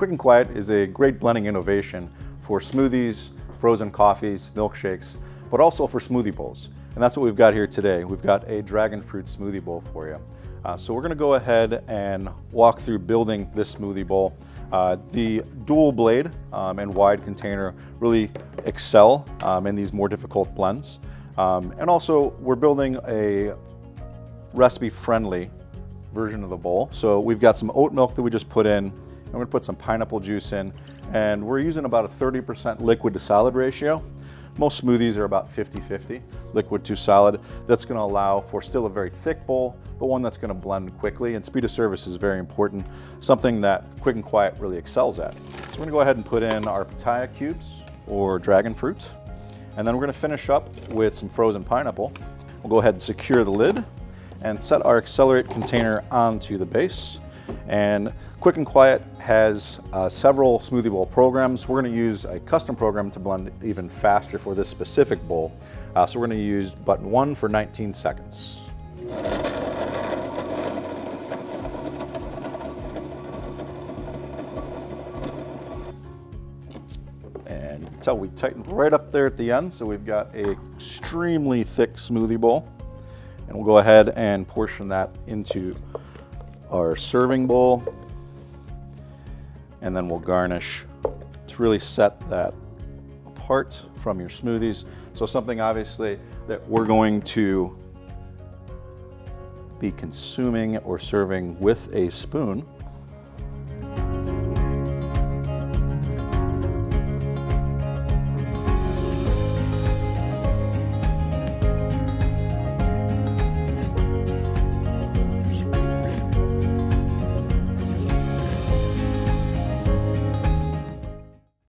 Quick and Quiet is a great blending innovation for smoothies, frozen coffees, milkshakes, but also for smoothie bowls. And that's what we've got here today. We've got a dragon fruit smoothie bowl for you. Uh, so we're gonna go ahead and walk through building this smoothie bowl. Uh, the dual blade um, and wide container really excel um, in these more difficult blends. Um, and also we're building a recipe friendly version of the bowl. So we've got some oat milk that we just put in. I'm gonna put some pineapple juice in and we're using about a 30% liquid to solid ratio. Most smoothies are about 50-50, liquid to solid. That's gonna allow for still a very thick bowl, but one that's gonna blend quickly and speed of service is very important, something that Quick and Quiet really excels at. So we're gonna go ahead and put in our pitaya cubes or dragon fruit, and then we're gonna finish up with some frozen pineapple. We'll go ahead and secure the lid and set our accelerate container onto the base. And Quick and Quiet has uh, several smoothie bowl programs. We're gonna use a custom program to blend even faster for this specific bowl. Uh, so we're gonna use button one for 19 seconds. And you can tell we tightened right up there at the end, so we've got a extremely thick smoothie bowl. And we'll go ahead and portion that into our serving bowl. And then we'll garnish to really set that apart from your smoothies. So something obviously that we're going to be consuming or serving with a spoon.